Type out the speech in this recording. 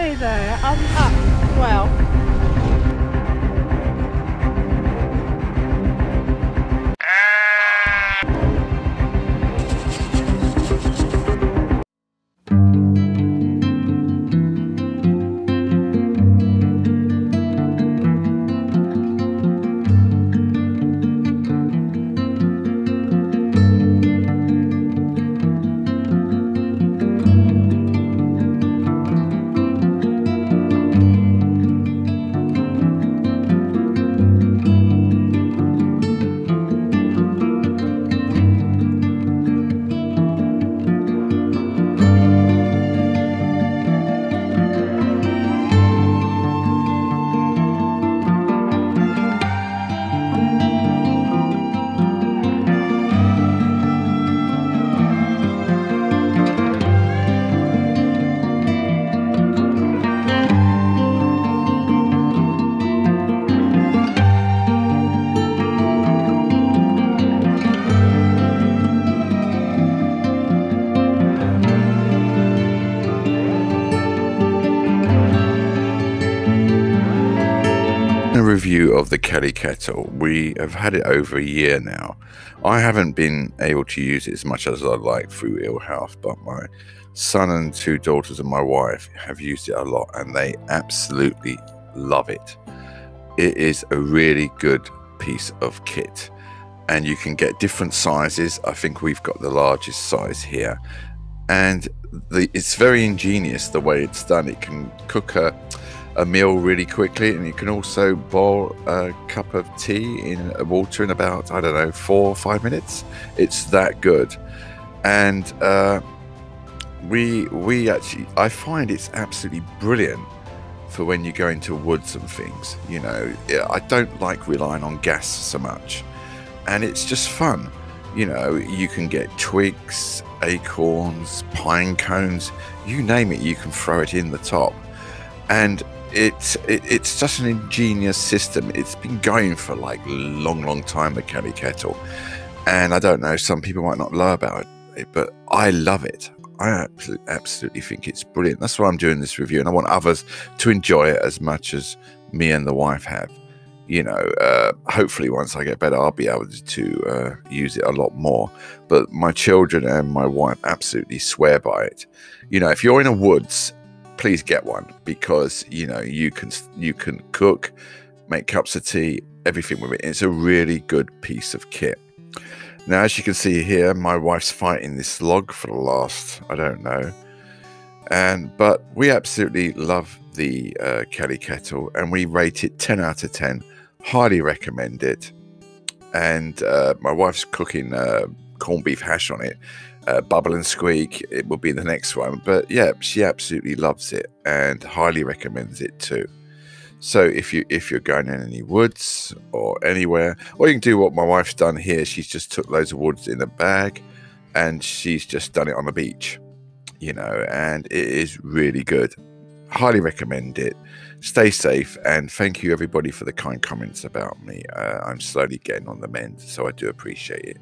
Hi there. I'm up. Well, a review of the Kelly kettle. We have had it over a year now. I haven't been able to use it as much as I'd like through ill health, but my son and two daughters and my wife have used it a lot and they absolutely love it. It is a really good piece of kit and you can get different sizes. I think we've got the largest size here and the, it's very ingenious the way it's done. It can cook a a meal really quickly and you can also boil a cup of tea in water in about i don't know four or five minutes. It's that good. And uh, we we actually i find it's absolutely brilliant for when you go into woods and things you know. I don't like relying on gas so much. And it's just fun. You know you can get twigs acorns pine cones you name it you can throw it in the top. And it's it, it's such an ingenious system. It's been going for like long, long time. The Kelly kettle, and I don't know. Some people might not know about it, but I love it. I absolutely, absolutely think it's brilliant. That's why I'm doing this review, and I want others to enjoy it as much as me and the wife have. You know, uh, hopefully once I get better, I'll be able to uh, use it a lot more. But my children and my wife absolutely swear by it. You know, if you're in a woods please get one because you know you can you can cook make cups of tea everything with it. It's a really good piece of kit. Now as you can see here my wife's fighting this log for the last i don't know. And but we absolutely love the uh, kelly kettle and we rate it 10 out of 10 highly recommend it. And uh, my wife's cooking uh, corned beef hash on it uh, Bubble and Squeak, it will be the next one. But yeah, she absolutely loves it and highly recommends it too. So if you if you're going in any woods or anywhere, or you can do what my wife's done here. She's just took loads of woods in a bag, and she's just done it on the beach, you know, and it is really good. Highly recommend it. Stay safe and thank you everybody for the kind comments about me. Uh, I'm slowly getting on the mend, so I do appreciate it.